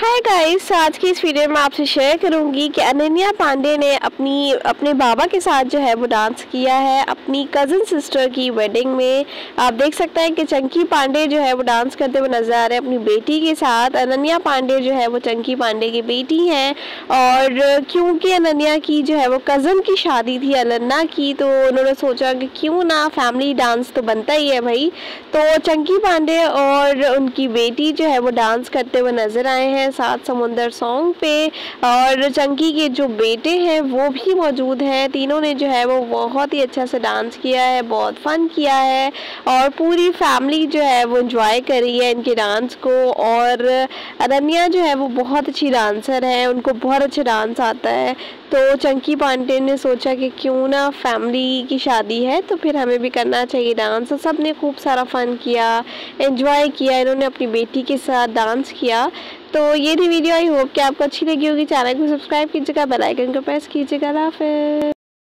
他 guys आज की इस वीडियो में आपसे शेयर करूँगी कि अनन्या पांडे ने अपनी, अपने बाबा के साथ जो है वो डांस किया है, अपनी कज़न सिस्टर की वेडिंग में। आप देख सकते हैं कि चंकी पांडे जो है वो डांस करते हुए नज़र आ रहे हैं अपनी बेटी के साथ। अनन्या पांडे जो है वो चंकी पांडे की बेटी हैं और क्योंकि अनन्या की जो है वो कज़न की शादी थी अलन्ना की तो उन्होंने सोचा कि क्यों ना फैमिली डांस तो बनता ही है भाई। तो चंकी पांडे और उनकी बेटी जो है वो डांस करते हुए नज़र आए हैं। सात समुंदर सॉन्ग पे और चंकी के जो बेटे हैं, वो भी मौजूद हैं। तीनों ने जो है, वो बहुत ही अच्छा से डांस किया है, बहुत फन किया है और पूरी फैमिली जो है, वो इंजॉय करी है इनके डांस को और अनन्या जो है, वो बहुत अच्छी डांसर है। उनको बहुत अच्छा डांस आता है। तो चंकी पांडे ने सोचा कि क्यों ना फैमिली की शादी है तो फिर हमें भी करना चाहिए डांस सबने खूब सारा फ़न किया एंजॉय किया, इन्होंने अपनी बेटी के साथ डांस किया। तो ये थी वीडियो आई होप कि आपको अच्छी लगी होगी। चैनल को सब्सक्राइब कीजिएगा बेल आइकन को प्रेस कीजिएगा। फिर